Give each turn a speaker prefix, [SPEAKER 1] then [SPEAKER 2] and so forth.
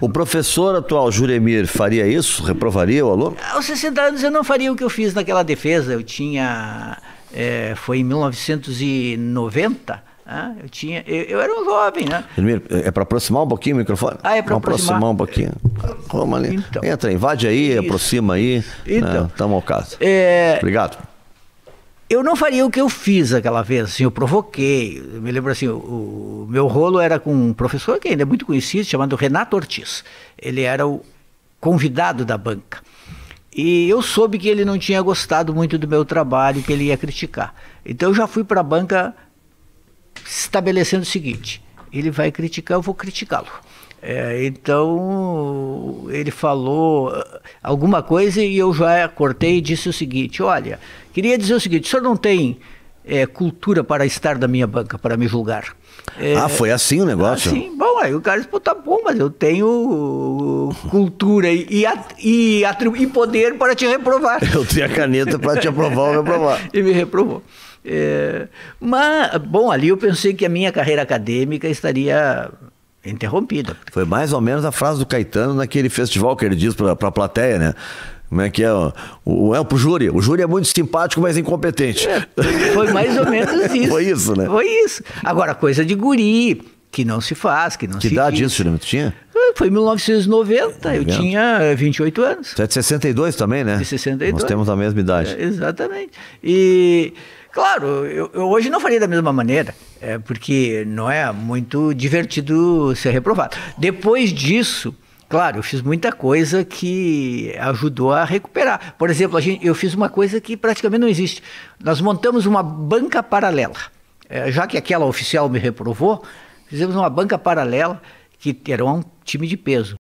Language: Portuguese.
[SPEAKER 1] O professor atual, Juremir, faria isso? Reprovaria o aluno?
[SPEAKER 2] Aos 60 anos eu não faria o que eu fiz naquela defesa. Eu tinha. É, foi em 1990. Ah, eu tinha, eu, eu, era um jovem, né?
[SPEAKER 1] Juremir, é para aproximar um pouquinho o microfone?
[SPEAKER 2] Ah, é para aproximar.
[SPEAKER 1] aproximar um pouquinho. Vamos ali. Então, Entra, invade aí, isso. aproxima aí. Então, estamos né? ao caso. É... Obrigado
[SPEAKER 2] eu não faria o que eu fiz aquela vez, assim, eu provoquei. Eu me lembro assim, o, o, meu rolo era com um professor que ainda é muito conhecido, chamado Renato Ortiz. Ele era o convidado da banca. E eu soube que ele não tinha gostado muito do meu trabalho, que ele ia criticar. Então eu já fui para a banca estabelecendo o seguinte: ele vai criticar, eu vou criticá-lo. É, então ele falou ah, alguma coisa e eu já cortei e disse o seguinte: olha, queria dizer o seguinte, o senhor não tem é, cultura para estar da minha banca, para me julgar.
[SPEAKER 1] É, ah, foi assim o negócio?
[SPEAKER 2] Sim, bom, aí o cara disse, pô, tá bom, mas eu tenho cultura e, e, e, poder para te reprovar.
[SPEAKER 1] Eu tenho a caneta para te aprovar ou reprovar.
[SPEAKER 2] e me reprovou. É, mas, bom, ali eu pensei que a minha carreira acadêmica estaria interrompida.
[SPEAKER 1] Foi mais ou menos a frase do Caetano naquele festival que ele diz para a plateia, né? Como é que é? O, o, é pro júri. O júri é muito simpático, mas incompetente. É,
[SPEAKER 2] foi mais ou menos isso.
[SPEAKER 1] foi isso, né?
[SPEAKER 2] Foi isso. Agora, coisa de guri, que não se faz, que não
[SPEAKER 1] que
[SPEAKER 2] se
[SPEAKER 1] Que idade isso, tu tinha?
[SPEAKER 2] Foi em 1990, eu tinha 28 anos.
[SPEAKER 1] Você é de 62 também, né?
[SPEAKER 2] De 62.
[SPEAKER 1] Nós temos a mesma idade.
[SPEAKER 2] É, exatamente. E... Claro, eu, eu, hoje não faria da mesma maneira, é, porque não é muito divertido ser reprovado. Depois disso, claro, eu fiz muita coisa que ajudou a recuperar. Por exemplo, gente, eu fiz uma coisa que praticamente não existe. Nós montamos uma banca paralela. É, já que aquela oficial me reprovou, fizemos uma banca paralela que era um time de peso.